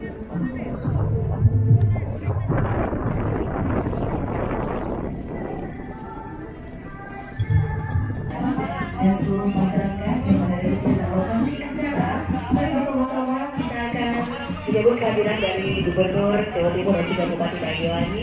dan seluruh masyarakat yang ada di sekitar lokasi acara. Mari bersama-sama kita akan menyambut kehadiran dari Gubernur Jawa Timur dan juga Bupati Banyuwangi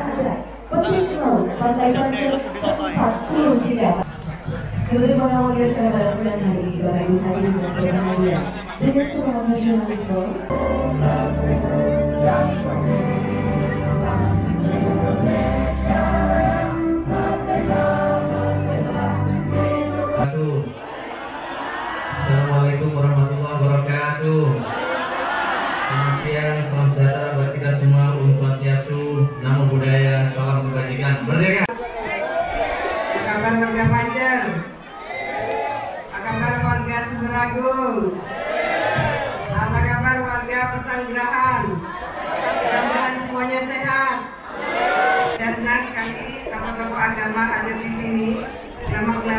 adat Petik Laut Pantai Pancer 43. Kemudian.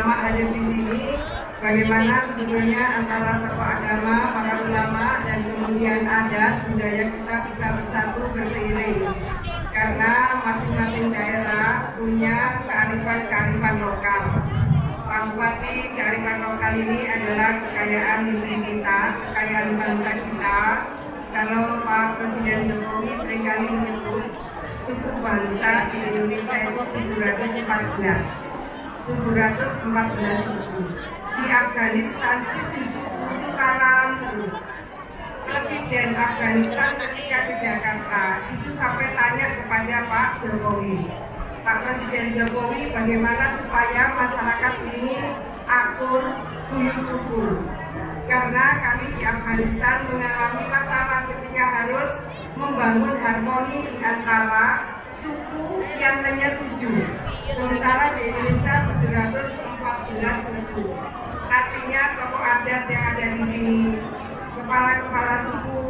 Ulama hadir di sini. Bagaimana sebetulnya antara tokoh agama, para ulama, dan kemudian adat budaya kita bisa bersatu berseiring karena masing-masing daerah punya kearifan-kearifan lokal. Pak Bupati, kearifan lokal ini adalah kekayaan negeri kita, kekayaan bangsa kita. Kalau Pak Presiden Jokowi sering kali menyebut suku bangsa di Indonesia itu 714. 714 suku. Di Afghanistan 7 suku itu kalah Presiden Afghanistan ketika ke Jakarta. Itu sampai tanya kepada Pak Jokowi. Pak Presiden Jokowi bagaimana supaya masyarakat ini akur buyut rukun karena kami di Afghanistan mengalami masalah ketika harus membangun harmoni di antara suku yang hanya tujuh sementara di Indonesia 714 suku artinya tokoh adat yang ada di sini kepala-kepala suku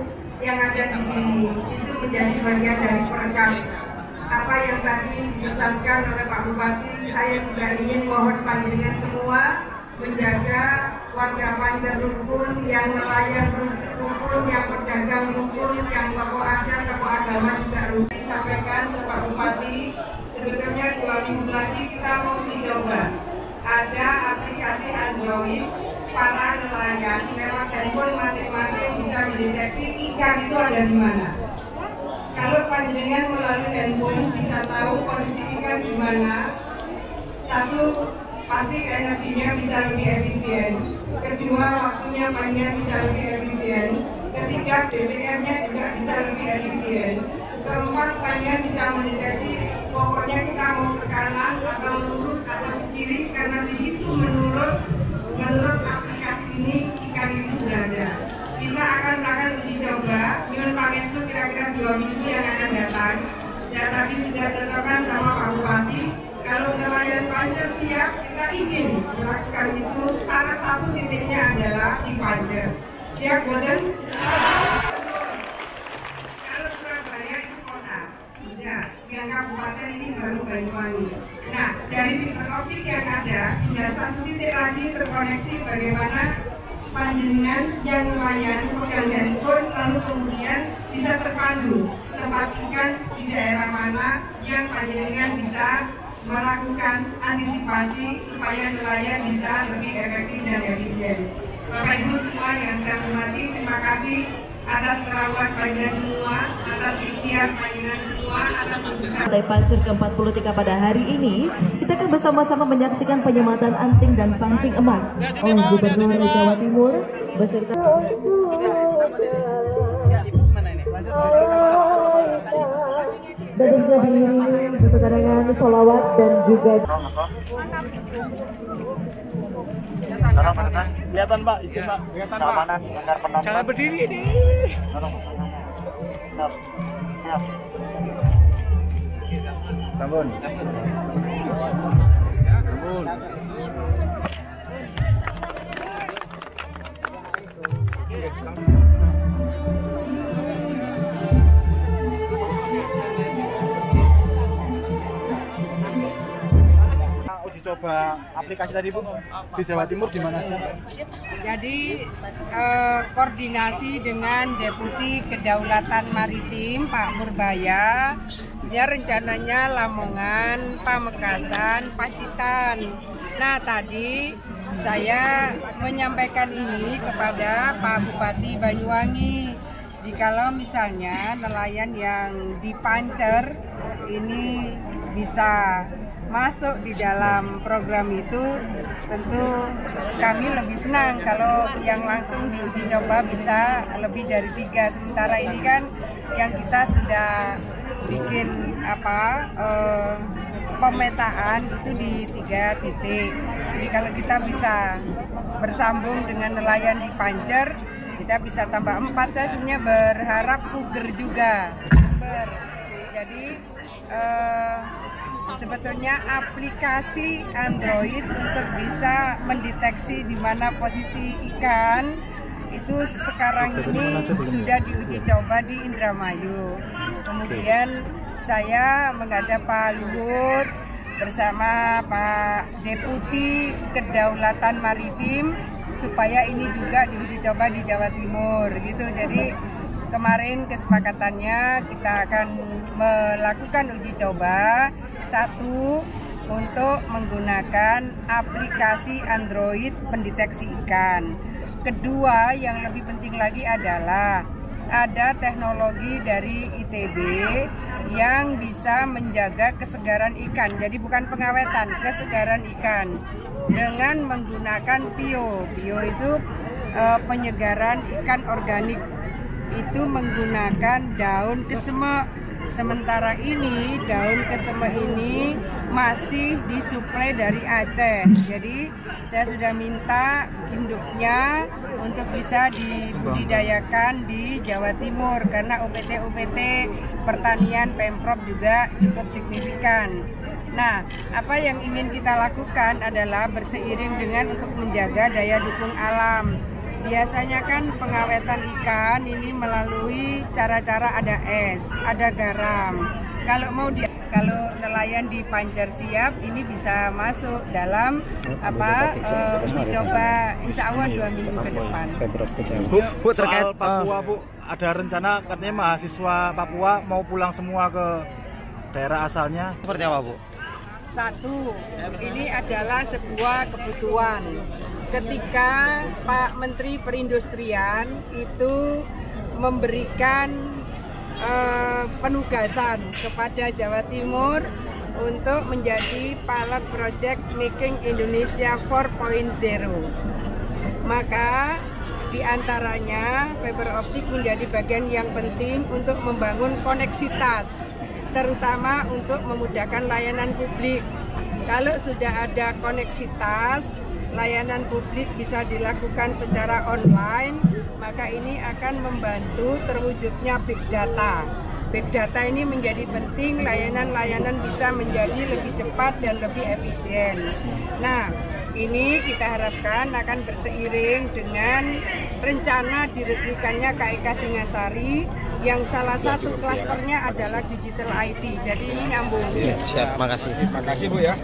yang ada di sini itu menjadi bagian dari pelengkap apa yang tadi dipesankan oleh Pak Bupati saya juga ingin mohon panjenengan semua menjaga warga Panjer rukun yang nelayan rukun yang pedagang rukun yang tokoh adat tokoh agama juga rukun disampaikan ke Pak Bupati sebetulnya dua minggu lagi kita mau mencoba ada aplikasi Android para nelayan lewat handphone masing-masing bisa mendeteksi ikan itu ada di mana. Kalau panjenengan melalui handphone bisa tahu posisi ikan di mana, satu pasti energinya bisa lebih efisien. Kedua waktunya panjang bisa lebih efisien. Ketiga BBM-nya juga bisa lebih efisien. Keempat panjang bisa mendeteksi pokoknya kita mau ke kanan atau lurus atau ke kiri karena di situ menurut menurut aplikasi ini ikan itu berada. Kita akan melakukan uji coba Nyun Pangestu kira-kira dua minggu yang akan datang. Ya tadi sudah tetapkan sama Pak Bupati kalau nelayan Pancer siap, kita ingin melakukan itu salah satu titiknya adalah di Pancer. Siap, Boden? Kalau Surabaya itu kota, yang kabupaten ini baru Banyuwangi. Nah, dari fiber optik yang ada, tinggal satu titik lagi terkoneksi bagaimana panjenengan yang nelayan pegang handphone lalu kemudian bisa terpandu tempat ikan di daerah mana yang panjenengan bisa melakukan antisipasi supaya nelayan bisa lebih efektif dan efisien. Bapak Ibu semua yang saya hormati, terima kasih atas kerawan panjenengan semua, atas ikhtiar panjenengan semua, atas. Partai Pancur ke-43 pada hari ini, kita akan bersama-sama menyaksikan penyematan anting dan pancing emas oleh Gubernur Jawa Timur beserta dan juga diiringi beserta dengan solawat dan juga Kelihatan Pak, izin Pak. Kelihatan Pak. Cara berdiri ini. Uji coba aplikasi tadi Bu di Jawa Timur di mana sih? Jadi eh, koordinasi dengan Deputi Kedaulatan Maritim Pak Purbaya, ya rencananya Lamongan, Pamekasan, Pacitan. Nah tadi saya menyampaikan ini kepada Pak Bupati Banyuwangi. Jikalau misalnya nelayan yang dipancer ini bisa masuk di dalam program itu tentu kami lebih senang kalau yang langsung diuji coba bisa lebih dari tiga. Sementara ini kan yang kita sudah bikin apa eh, pemetaan itu di tiga titik. Jadi kalau kita bisa bersambung dengan nelayan di Pancer kita bisa tambah empat. Saya sebenarnya berharap puger juga. Jadi eh, sebetulnya aplikasi Android untuk bisa mendeteksi di mana posisi ikan itu sekarang ini sudah diuji coba di Indramayu. Kemudian saya menghadap Pak Luhut bersama Pak Deputi Kedaulatan Maritim supaya ini juga diuji coba di Jawa Timur gitu. Jadi kemarin kesepakatannya kita akan melakukan uji coba satu untuk menggunakan aplikasi Android pendeteksi ikan. Kedua, yang lebih penting lagi adalah ada teknologi dari ITB yang bisa menjaga kesegaran ikan. Jadi bukan pengawetan, kesegaran ikan dengan menggunakan Pio. Pio itu eh, penyegaran ikan organik itu menggunakan daun kesemek. Sementara ini daun kesemek ini masih disuplai dari Aceh. Jadi saya sudah minta induknya untuk bisa dibudidayakan di Jawa Timur karena UPT-UPT pertanian Pemprov juga cukup signifikan. Nah, apa yang ingin kita lakukan adalah berseiring dengan untuk menjaga daya dukung alam. Biasanya kan pengawetan ikan ini melalui cara-cara ada es, ada garam. Kalau mau di kalau nelayan di Pancar siap ini bisa masuk dalam apa eh, uji coba insya Allah dua minggu ke depan. Bu, Bu terkait Papua Bu, ada rencana katanya mahasiswa Papua mau pulang semua ke daerah asalnya. Seperti apa Bu? Satu, ini adalah sebuah kebutuhan. Ketika Pak Menteri Perindustrian itu memberikan eh, penugasan kepada Jawa Timur untuk menjadi pilot project Making Indonesia 4.0. Maka di antaranya fiber optik menjadi bagian yang penting untuk membangun koneksitas, terutama untuk memudahkan layanan publik. Kalau sudah ada koneksitas, layanan publik bisa dilakukan secara online, maka ini akan membantu terwujudnya big data. Big data ini menjadi penting, layanan-layanan bisa menjadi lebih cepat dan lebih efisien. Nah, ini kita harapkan akan berseiring dengan rencana diresmikannya KIK Singasari yang salah satu klasternya adalah digital IT. Jadi ini nyambung. Siap, makasih. Terima kasih Bu ya.